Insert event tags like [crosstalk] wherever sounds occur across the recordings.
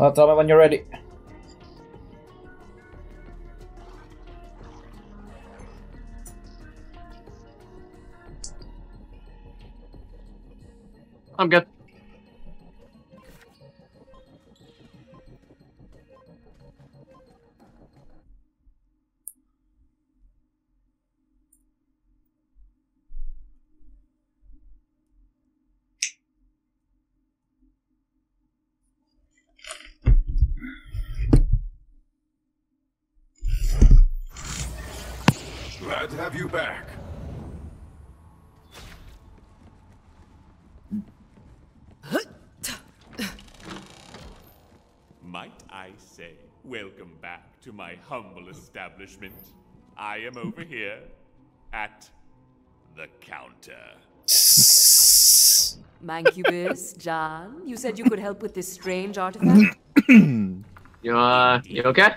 Well, tell me when you're ready. I'm good. Establishment. I am over here at the counter. Mancubus, John, you said you could help with this strange artifact? [clears throat] You uh, you okay?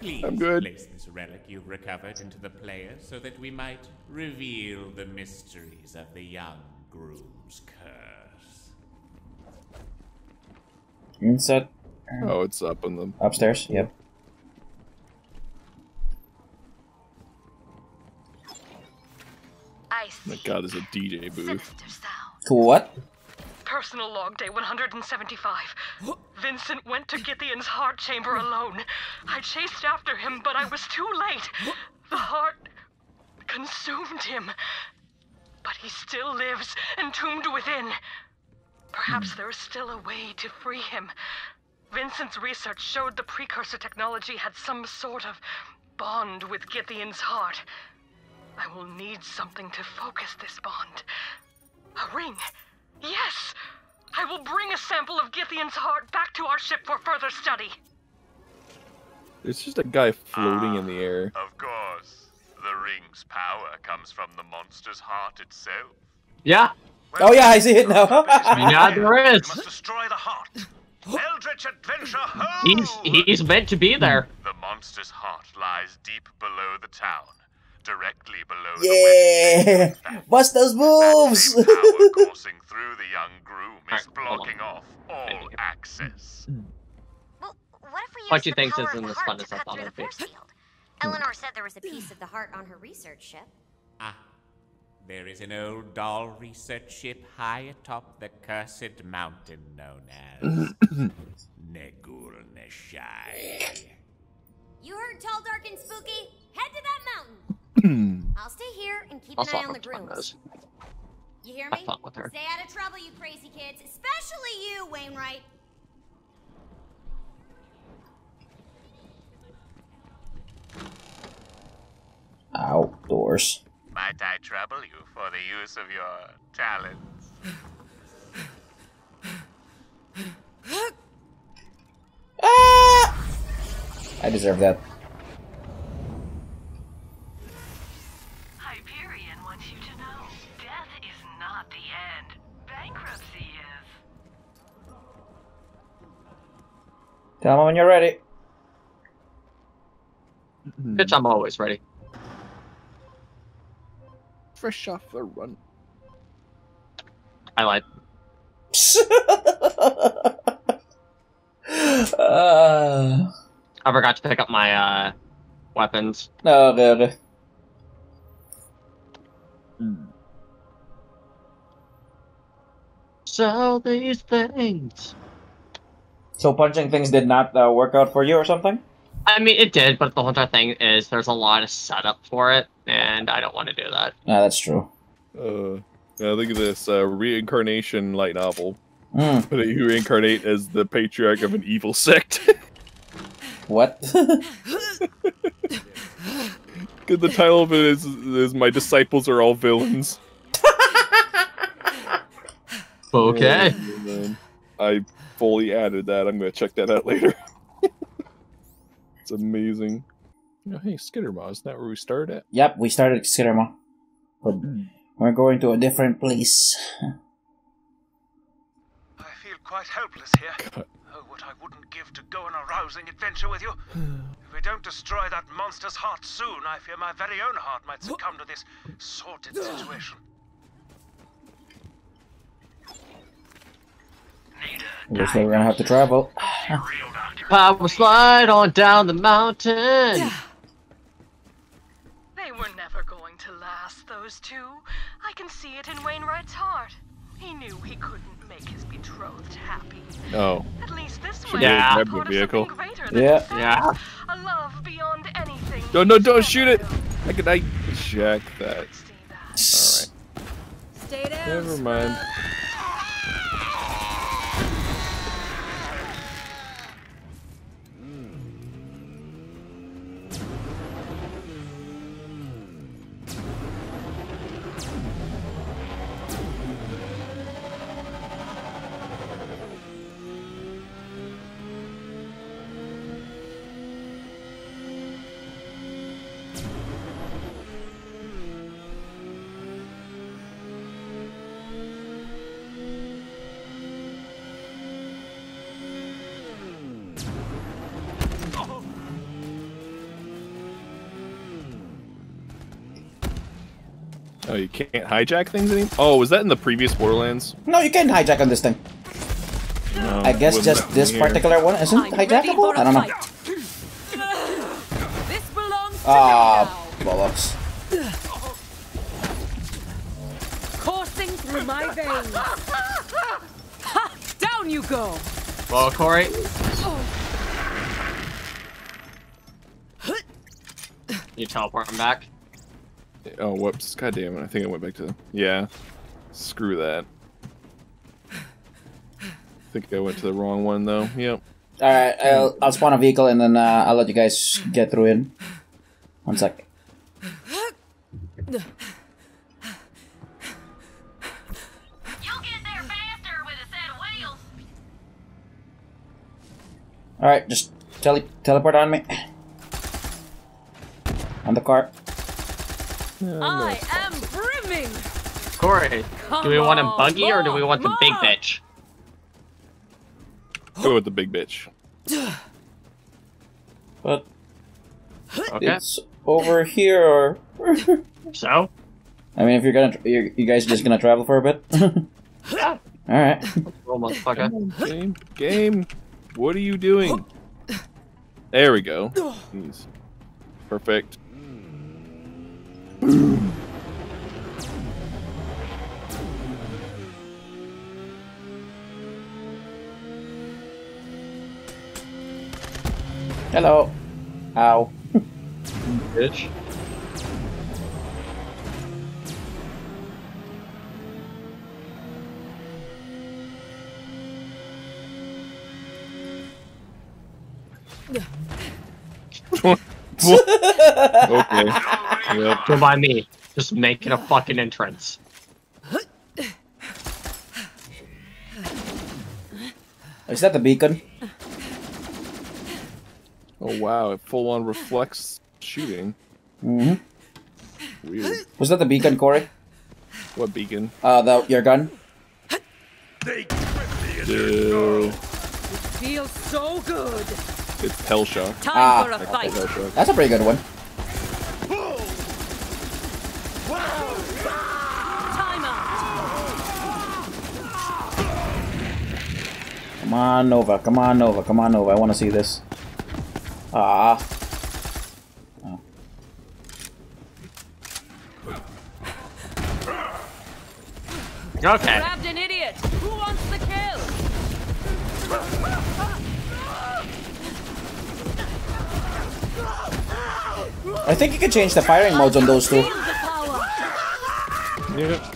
Please I'm good. place this relic you've recovered into the player so that we might reveal the mysteries of the young groom's curse. Inside. Oh, it's up in the. Upstairs, yep. I see. My God, there's a DJ booth. Sinister sound. Cool, what? Personal log day 175. Vincent went to Gythian's heart chamber alone. I chased after him, but I was too late. The heart consumed him. But he still lives, entombed within. Perhaps there is still a way to free him. Vincent's research showed the precursor technology had some sort of bond with Gythian's heart. I will need something to focus this bond. A ring. Yes! I will bring a sample of Gythian's heart back to our ship for further study. There's just a guy floating in the ah, air. Of course, the ring's power comes from the monster's heart itself. Yeah. Oh yeah, I see it now. [laughs] Yeah, there is. Must destroy the heart. [gasps] Eldritch adventure ho! He's he's meant to be there. The monster's heart lies deep below the town, directly below yeah! the wedding [laughs] Bust those moves! Same power [laughs] coursing through the young groom is Alright, hold on. blocking off all access. Well, what if we use What you think isn't of the as heart fun to as I cut thought through the it'd be? force field? Eleanor said there was a piece of the heart on her research ship. Ah, there is an old doll research ship high atop the cursed mountain known as [coughs] Negul Neshai. You heard tall, dark, and spooky? Head to that mountain. I'll stay here and keep I'll an eye on the which one grooms. You hear Have me? fun with her. Stay out of trouble, you crazy kids. Especially you, Wainwright. Outdoors. Might I trouble you for the use of your talents? Ah! I deserve that. Tell me when you're ready. Bitch, I'm always ready. Fresh off the run. I lied. uh, [laughs] I forgot to pick up my uh weapons. no, okay, okay. So these things. So punching things did not uh, work out for you or something? I mean, it did, but the whole entire thing is there's a lot of setup for it, and I don't want to do that. Yeah, that's true. Uh, yeah, look at this uh, reincarnation light novel. Mm, But you reincarnate as the patriarch of an evil sect. [laughs] what? [laughs] Because the title of it is, is "My Disciples Are All Villains." Okay. And, um, I fully added that. I'm gonna check that out [laughs] later. it's amazing. Oh, hey, Skittermaw, isn't that where we started at? yep, we started Skittermaw. But hmm. we're going to a different place. I feel quite helpless here. God. Oh, what I wouldn't give to go on a rousing adventure with you. if we don't destroy that monster's heart soon, I fear my very own heart might succumb to this sordid situation. Looks like we're gonna have to travel. [sighs] Power slide on down the mountain. They were never going to last, those two. I can see it in Wainwright's heart. He knew he couldn't make his betrothed happy. Oh, At least this Should way, we have it's the part vehicle? something greater than Yeah. himself. Yeah. A love beyond anything. no, no, don't shoot it! I can I jack that. See that. All Stay right, down. never mind. Oh, you can't hijack things anymore? Oh, was that in the previous Borderlands? No, you can't hijack on this thing. No, I guess just this here. particular one isn't I'm ready hijackable? for a I don't know. fight. this belongs to Ah, you bollocks. now. Coursing through my veins. Ha! Down you go. Well, Corey, you teleport him back. Oh, whoops. God damn it. I think I went back to... The Yeah. Screw that. I think I went to the wrong one, though. Yep. Alright, I'll, I'll spawn a vehicle and then uh, I'll let you guys get through in. One sec. You'll get there faster with a set of wheels. Alright, just tele teleport on me. On the car. I am brimming. Corey, do we want a Come buggy or do we want the big bitch? Go with the big bitch. [sighs] But Okay. it's over here or... [laughs] So? I mean, if you're gonna... You're, you guys just gonna travel for a bit? Yeah. [laughs] Alright. Roll, motherfucker. Game, game. What are you doing? [gasps] There we go. [sighs] Jeez. Perfect. Hello. Ow. Bitch. Okay. Yep. Go by me. Just making a fucking entrance. Is that the beacon? Oh wow, it full on reflects shooting. hmm Weird. Was that the beacon, Corey? What beacon? Uh, the, your gun? They Ew. It Feels so good. It's Hellshock. Time Ah, for a I call fight. Hellshock. That's a pretty good one. Come on, Nova. Come on, Nova. Come on, Nova. I want to see this. Ah. Oh. Okay. Grabbed an idiot. Who wants the kill? I think you can change the firing modes on those two. Feel the power. Yep.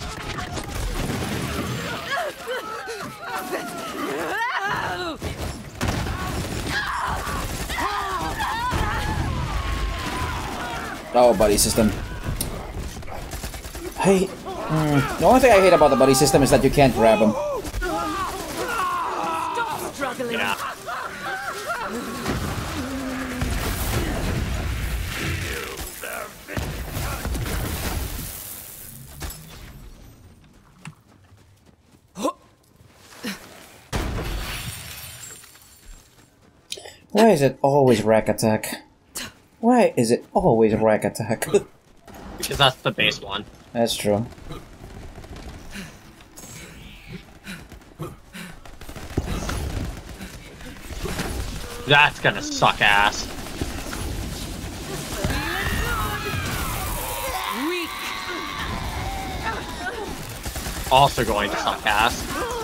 Oh, buddy system. Hey, mm, the only thing I hate about the buddy system is that you can't grab them. Stop struggling. Yeah. Why is it always Rakk Attack? Why is it always Rakk Attack? [laughs] Because that's the base one. That's true. That's gonna suck ass. Weak. Also going to suck ass.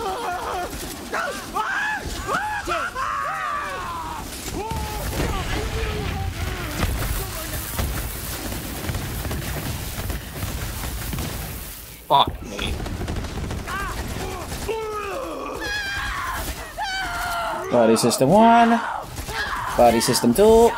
Fuck me. Body system one. Body system two.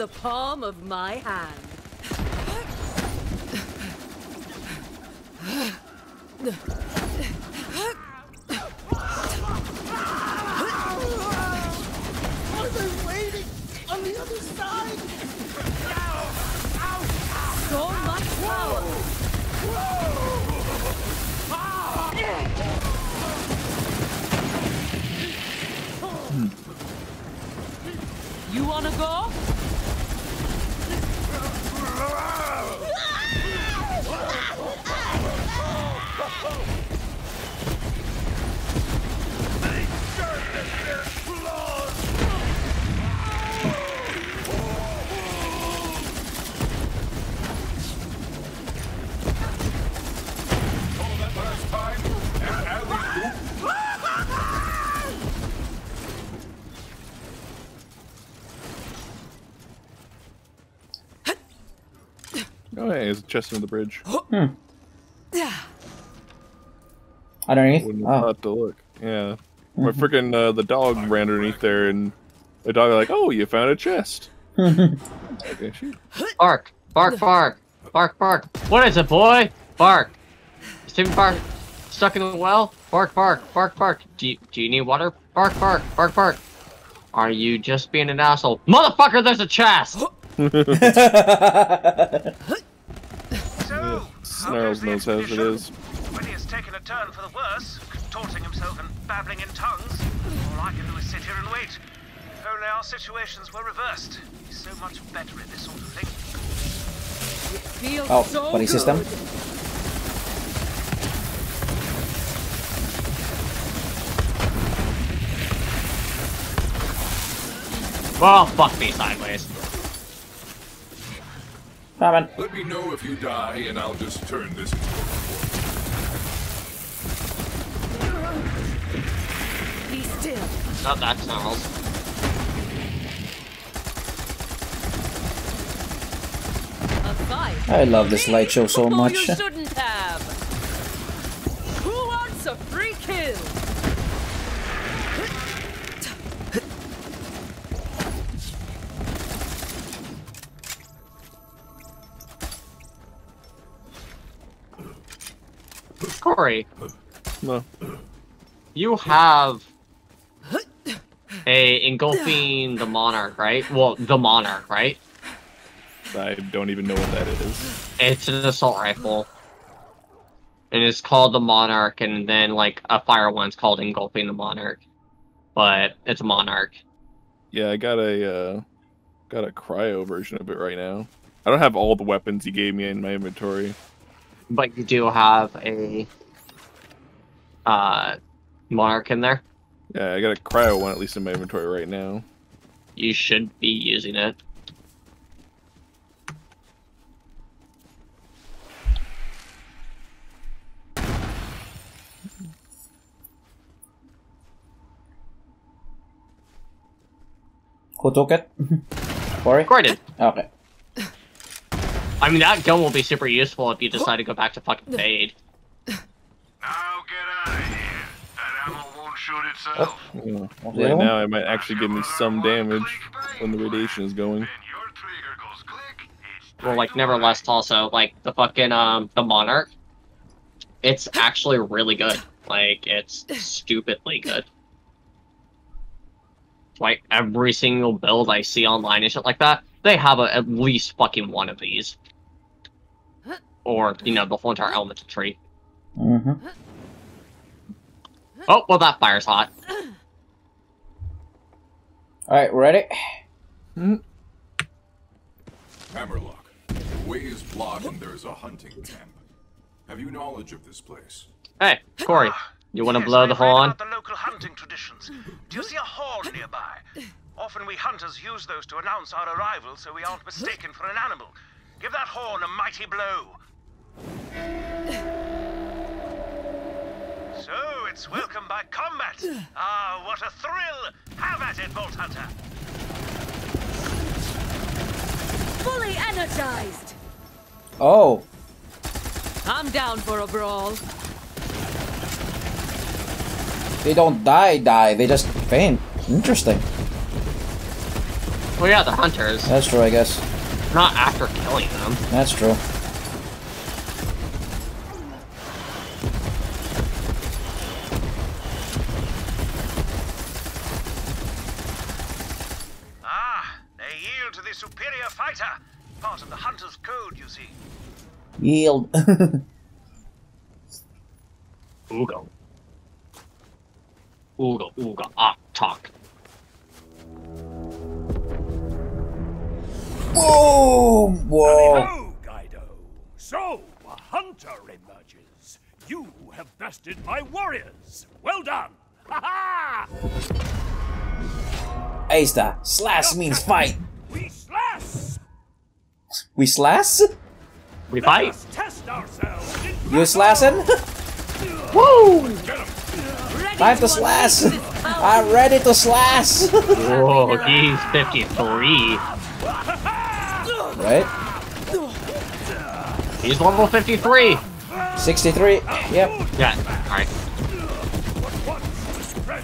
The palm of my hand. [laughs] So much power. You wanna go? Oh, hey, there's a chest under the bridge. [gasps] Underneath? Wouldn't Oh. have to look. Yeah. My freaking uh, the dog ran underneath there, and the dog like, "Oh, you found a chest." [laughs] okay, shoot. Bark, bark, bark, bark, bark. What is it, boy? Bark. Stephen Bark, stuck in the well? Bark, bark, bark, bark. Do you, do you need water? Bark, bark, bark, bark. Are you just being an asshole? Motherfucker, there's a chest! [laughs] [laughs] So, Snarls knows how it is. When he has taken a turn for the worse, contorting himself and babbling in tongues, all I can do is sit here and wait. If only our situations were reversed. He's so much better at this sort of thing. Feels Oh, so body good. system. Well, fuck me sideways. Coming. Let me know if you die, and I'll just turn this into a Be still. Not that snarls. A fight. I love this light show so much. You shouldn't have. Who wants a free kill? Corey, No. you have a engulfing the monarch, right? Well, the monarch, right? I don't even know what that is. It's an assault rifle. And it's called the Monarch, and then like a fire one's called Engulfing the Monarch. But it's a Monarch. Yeah, I got a uh, got a cryo version of it right now. I don't have all the weapons he gave me in my inventory. But you do have a uh Monarch in there. Yeah, I got a cryo one at least in my inventory right now. You should be using it. Who took it? Corey? [laughs] Corey did. Okay. I mean, that gun will be super useful if you decide to go back to fucking Fade. Shoot itself. Yeah. Right one? now, it might actually give me some damage when the radiation is going. When your trigger goes click, it's Well, like, nevertheless, also, like, the fucking, um, the Monarch, it's actually really good. Like, it's stupidly good. Like, every single build I see online and shit like that, they have a, at least fucking one of these. Or, you know, the whole entire elemental tree. Mm-hmm. Oh, well, that fire's hot. Alright, ready? Hmm. Hammerlock. The way is blocked and there's a hunting camp. Have you knowledge of this place? Hey, Corey, you want to Yes, blow the horn? about the local hunting traditions. Do you see a horn nearby? Often we hunters use those to announce our arrival so we aren't mistaken for an animal. Give that horn a mighty blow. So, it's welcome by combat. [sighs] Ah, what a thrill! Have at it, Vault Hunter. Fully energized! Oh, I'm down for a brawl. they don't die, die. They just faint. Interesting. Well, yeah, the hunters. That's true, I guess. Not after killing them. That's true. Ah, they yield to the superior fighter. Part of the hunter's code, you see. Yield. [laughs] Ooga. Ooga, ooga, ah, talk. Boom! Whoa! Hello, Guido. So, a hunter emerges. You have bested my warriors. Well done. Ha ha! Aista, slash means [laughs] fight. We slash. We slash? We fight. Let's test ourselves. in You slashing? [laughs] Woo! Ready Time to unleash slash! I'm ready to slash! Whoa, he's 53. right? He's level 53. 63. Yep. Yeah, alright.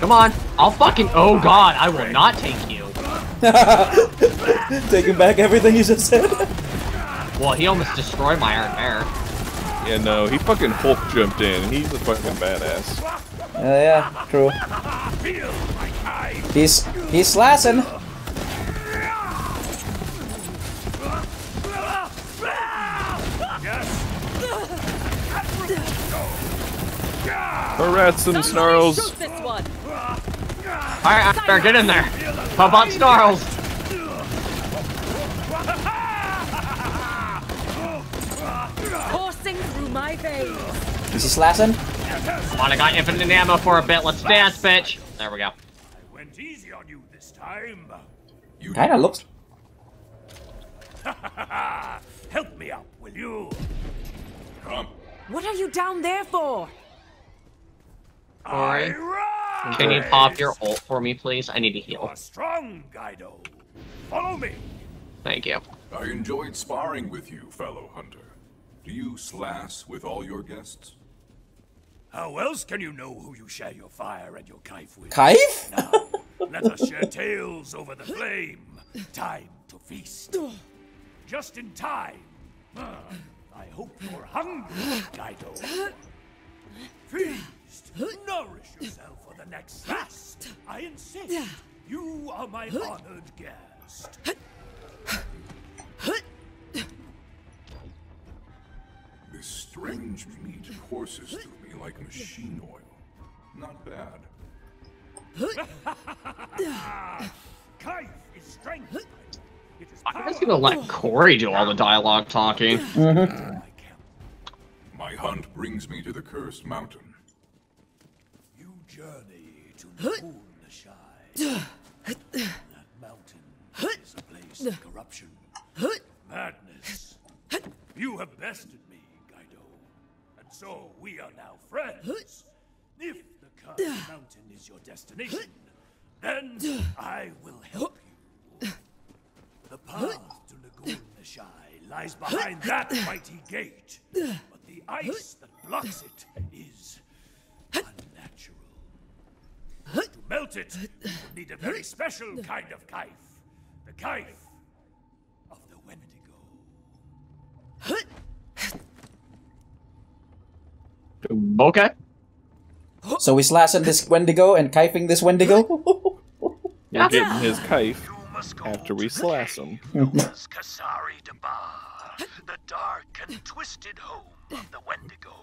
Come on. I'll fucking. Oh god, I will not take you. [laughs] Taking back everything you just said. Well, he almost destroyed my Iron Bear. Yeah, no, he fucking Hulk jumped in, he's a fucking badass. Uh, yeah, true. Feel my kind. He's he's slashing. Yes. Harass some snarls. Shoot this one. Alright, Iron Bear, get in there. How about Snarls? Coursing through my veins. Is he slashing? Come on, I got infinite ammo for a bit. Let's dance, bitch. There we go. I went easy on you this time. You Kinda looks. [laughs] Help me up, will you? come. What are you down there for? Corey, Rise! can you pop your ult for me, please? I need to heal. Strong, Guido. Follow me. Thank you. I enjoyed sparring with you, fellow hunter. Do you slash with all your guests? How else can you know who you share your fire and your knife with? Kaif? Now, let us share tales over the flame. Time to feast. Just in time. Ah, I hope you're hungry, Guido. Feast. Nourish yourself for the next fast. I insist. You are my honored guest. Strange meat courses through me like machine oil. Not bad. Kaif is strength. I'm just gonna let Corey do all the dialogue talking. My camp. My hunt brings me to the cursed mountain. You journey to Negul Neshai. That mountain is a place of corruption. Madness. You have bested me, Guido. And so we are now friends. If the cursed mountain is your destination, then I will help you. The path to Negul Neshai lies behind that mighty gate. But the ice that blocks it is unnatural. To melt it, you would need a very special kind of knife. The knife Okay. So we slashing this Wendigo and kifing this Wendigo? [laughs] We're getting ah. his kite after we slash him. Kasari [laughs] Dabar, the dark and twisted home of the Wendigo.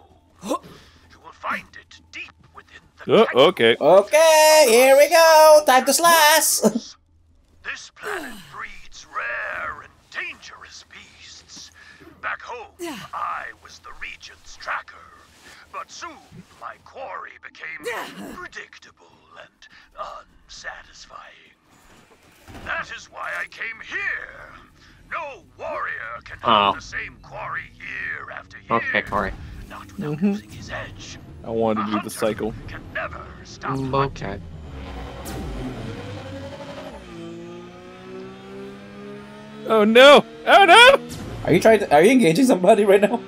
You will find it deep within the Oh, okay. okay, here we go. Time to slash. [laughs] This planet breeds rare and dangerous beasts. Back home, I was the region's tracker. But soon, my quarry became predictable and unsatisfying. That is why I came here. No warrior can have Oh. the same quarry year after year. Okay, Corey. Not without Mhm. losing his edge. I wanted to do the cycle. Can never stop Mm, Okay. Oh no! Oh no! Are you trying to? Are you engaging somebody right now?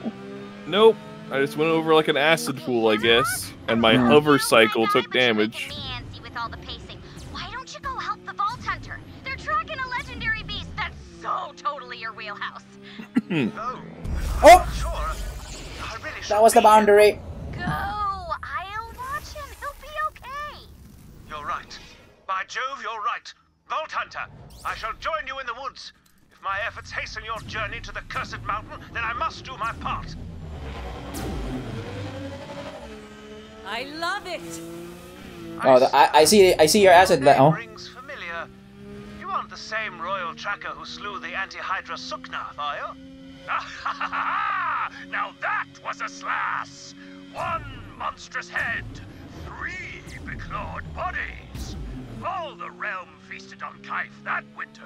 Nope. I just went over like an acid pool, I guess, and my hover cycle took damage. Nancy with all the pacing. Why don't you go help the Vault Hunter? They're tracking a legendary beast that's so totally your wheelhouse. Oh, Sure. Really that was the boundary. Go! I'll watch him. He'll be okay. You're right. By Jove, you're right. Vault Hunter, I shall join you in the woods. If my efforts hasten your journey to the cursed mountain, then I must do my part. I love it. Oh, the, I, I see. I see your acid. Your name Oh, rings familiar. You aren't the same royal tracker who slew the anti-Hydra Suknath, are you? [laughs] now that was a slash! One monstrous head, three beclawed bodies. All the realm feasted on Kaif that winter.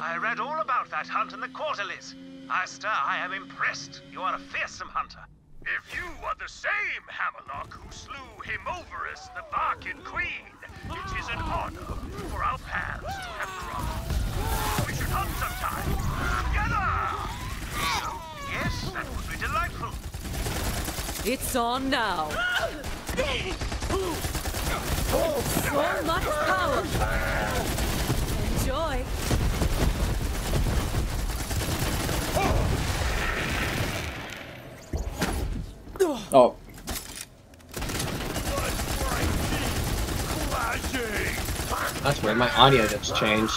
I read all about that hunt in the quarterlies. Aster, I am impressed. You are a fearsome hunter. If you are the same Hammerlock who slew Himoverus, the Barkin Queen, it is an honor for our paths to have crossed. We should hunt sometime together. Yes, that would be delightful. It's on now. [laughs] Oh, so much power. Oh. That's weird. My audio just changed.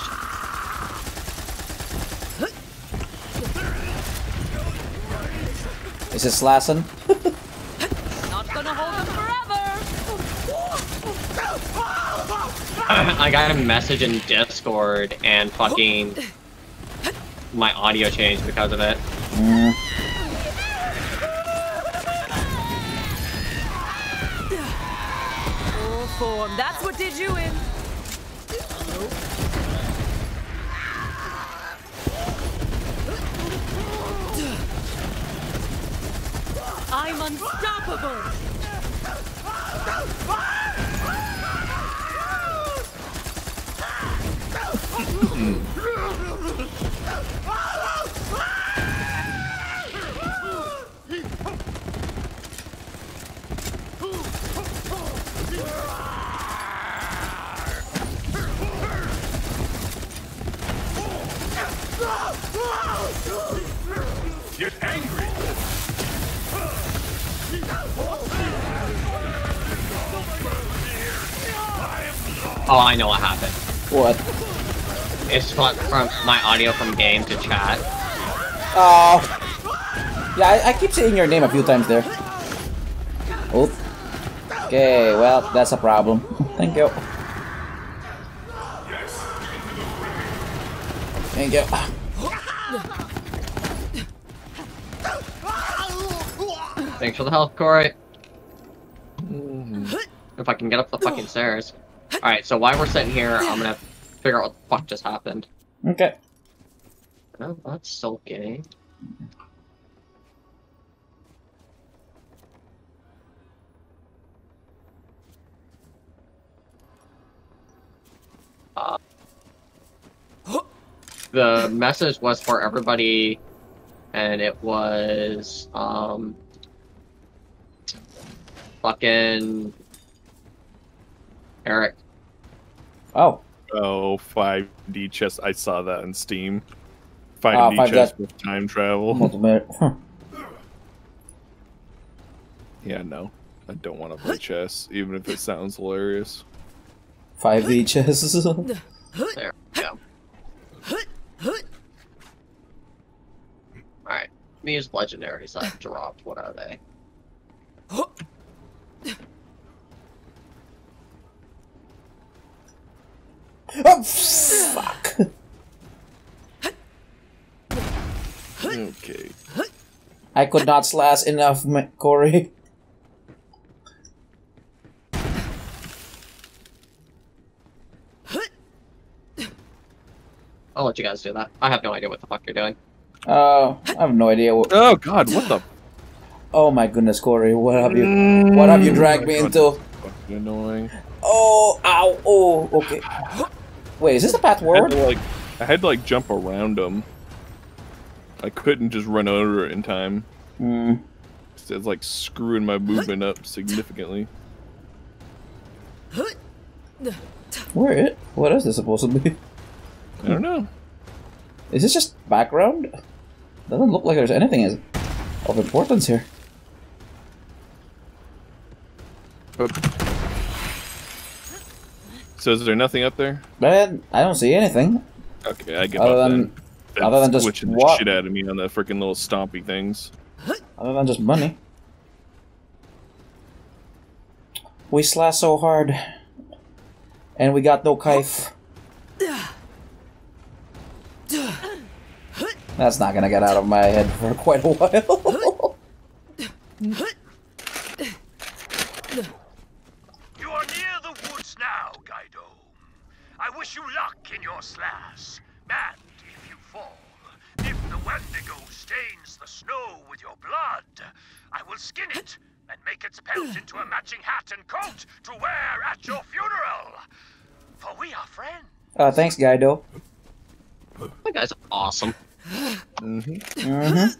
Is it slashing? Not gonna hold him forever. [laughs] I got a message in Discord and fucking my audio changed because of it. Full form. That's what did you in. I'm unstoppable. Oh, I know what happened. What? It's from, from my audio from game to chat. Oh. Yeah, I, I keep saying your name a few times there. Oh. Okay, well, that's a problem. [laughs] Thank you. Thank you. Thanks for the help, Corey. Mm-hmm. If I can get up the fucking stairs. Alright, so while we're sitting here, I'm gonna [laughs] figure out what the fuck just happened. Okay. Oh, that's so gay. Uh, the message was for everybody, and it was, um, fucking Eric. Oh. Oh, 5D chess. I saw that in Steam. Ah, 5D 5D. chess with time travel. [laughs] Multiplayer. [laughs] Huh. Yeah, no. I don't want to play chess, even if it sounds hilarious. 5D chess. [laughs] There we go. Alright. Me use legendaries I've dropped. What are they? Oh, fuck. Okay. I could not slash enough, ma- Corey. I'll let you guys do that. I have no idea what the fuck you're doing. Oh, I have no idea. What... Oh god, what the? Oh my goodness, Corey, what have you? Mm, what have you dragged me into? Fucking annoying. Oh, ow, oh, okay. Wait, is this the path I had to like, I had to like jump around them. I couldn't just run over it in time. Hmm. It's like screwing my movement up significantly. Where it? What is this supposed to be? I don't know. Is this just background? Doesn't look like there's anything of importance here. So is there nothing up there? Man, I don't see anything. Okay, I give Other than-. That's other than just what- shit out of me on the freaking little stompy things. Other than just money. We slash so hard. And we got no kaif. That's not gonna get out of my head for quite a while. [laughs] You are near the woods now, Guido. I wish you luck in your slash. And if you fall, if the Wendigo stains the snow with your blood, I will skin it and make its pelt into a matching hat and coat to wear at your funeral. For we are friends. uh, thanks, Guido. That guy's awesome. Mm-hmm. Mm-hmm.